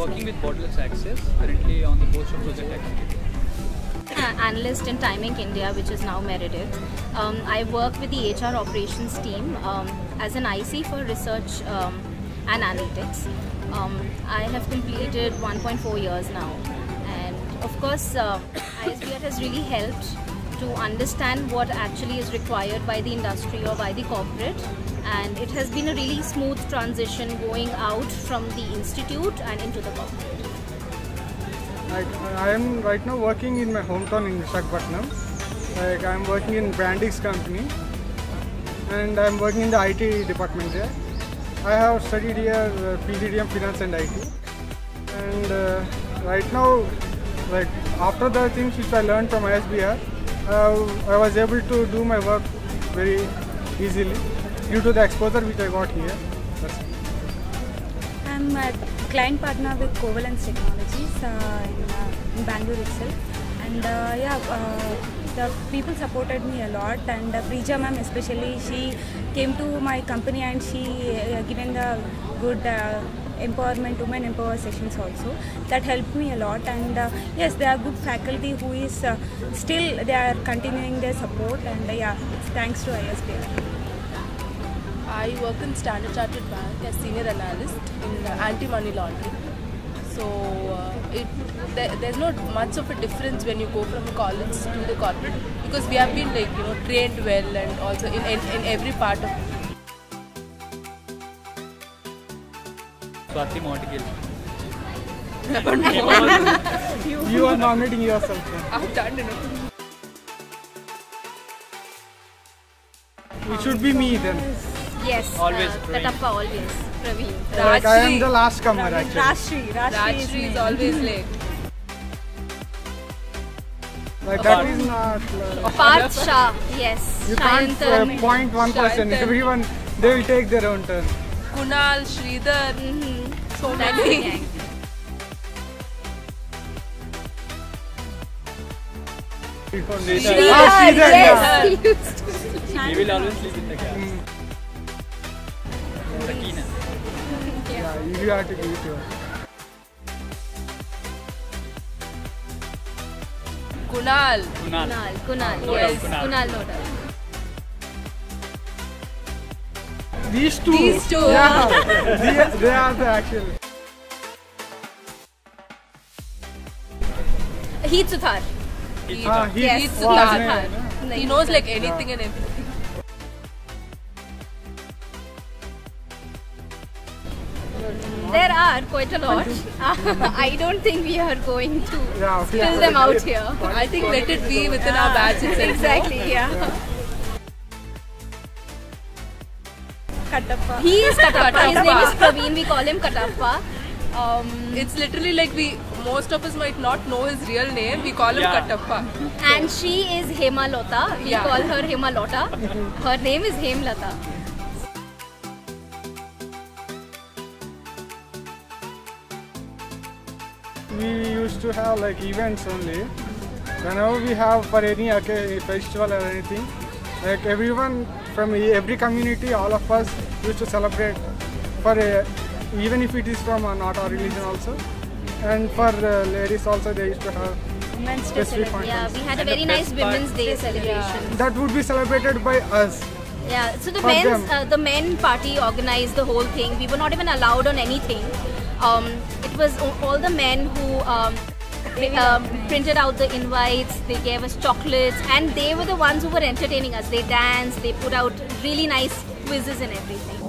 working with Borderless Access, currently on the post of project uh, analyst in Time Inc India, which is now Meredith. Um, I work with the HR operations team um, as an IC for research um, and analytics. Um, I have completed 1.4 years now, and of course, uh, ISBR has really helped to understand what actually is required by the industry or by the corporate. And it has been a really smooth transition going out from the institute and into the corporate. Like, I am right now working in my hometown in Visakhapatnam. Like I am working in Brandix company and I am working in the IT department there. I have studied here uh, PGDM Finance and IT. And uh, right now, like after the things which I learned from ISBR, uh, I was able to do my work very easily due to the exposure which I got here. I'm a client partner with Covalence Technologies uh, in, uh, in Bangalore itself. And uh, yeah, uh, the people supported me a lot. And uh, Preja ma'am especially, she came to my company and she uh, given the good empowerment, women empower sessions also. That helped me a lot. And uh, yes, there are good faculty who is uh, still they are continuing their support. And uh, yeah, thanks to ISBR. I work in Standard Chartered Bank as senior analyst in uh, anti-money laundering. So uh, it there, there's not much of a difference when you go from college to the corporate because we have been like you know trained well and also in in, in every part of Swati Montigal. You are nominating yourself. I've done know. It should be me then. Yes, Always uh, Praveen. Katappa always. Praveen. Like I am the last comer actually. Is Rajshri is always late. Like that is not. Like, Parth Shah, yes. you can't uh, point one person. Everyone they will take their own turn. Kunal, Sridhar, Mhm. So That's the many. gang. Sridhar, ah, Sridhar, yeah. yes, he used to. He will always sleep in the cab. Sakina. Yeah, you have to give it to her. Kunal. Kunal. Kunal, Kunal, No yes, doubt, Kunal. Kunal, These two. These two. Yeah, they, they are the actual. Heat Suthar. Ah, he Yes, Heat was Suthar. He knows like anything and everything. There are quite a lot. I don't think we are going to Yeah, spill yeah. them out here. I think let it be within our batch itself. Exactly, yeah. Kattappa. He is Katappa. His name is Praveen. We call him Katappa. Um, It's literally like we most of us might not know his real name. We call him Yeah. Kattappa. and she is Hemalota. We Yeah. call her Hemalota. Her name is Hemlata. We used to have like events only. Whenever we have for any festival or anything, like everyone from e- every community, all of us used to celebrate for a, even if it is from a, not our religion also. And for uh, ladies also, they used to have Women's Day celebration. Yeah, we had a very nice Women's Day celebration. That would be celebrated by us. Yeah, so the For men's uh, the men party organized the whole thing. We were not even allowed on anything. Um, it was all the men who um, um, printed out the invites. They gave us chocolates, and they were the ones who were entertaining us. They danced. They put out really nice quizzes and everything.